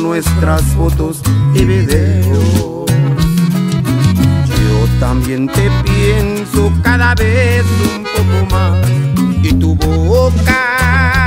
nuestras fotos y videos. Yo también te pienso cada vez un poco más y tu boca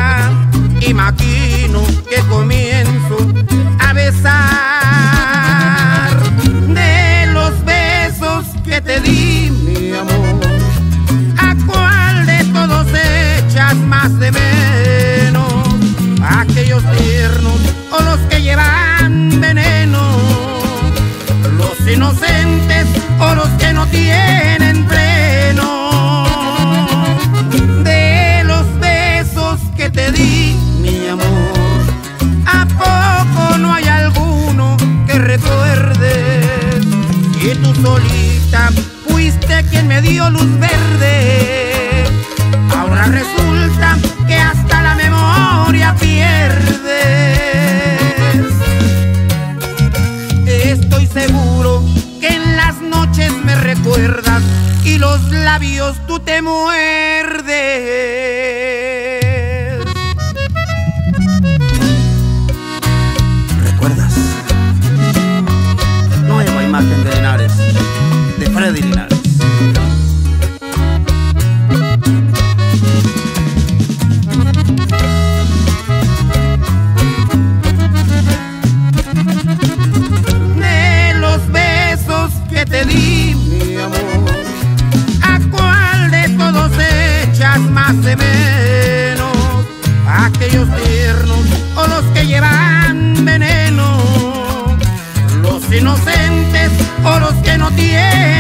mi amor. A poco no hay alguno que recuerdes y tú solita fuiste quien me dio luz verde ahora resulta que hasta la memoria pierdes. Estoy seguro que en las noches me recuerdas y los labios tú te muerdes de los besos que te di, mi amor, ¿a cuál de todos echas más de menos? Aquellos tiernos o los que llevan veneno, los inocentes o los que no tienen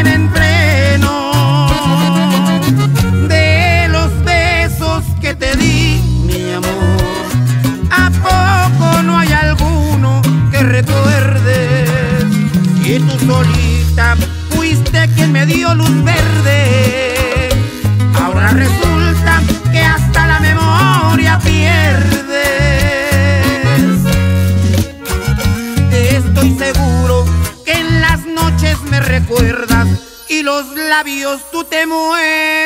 Estoy seguro que en las noches me recuerdas y los labios tú te muerdes.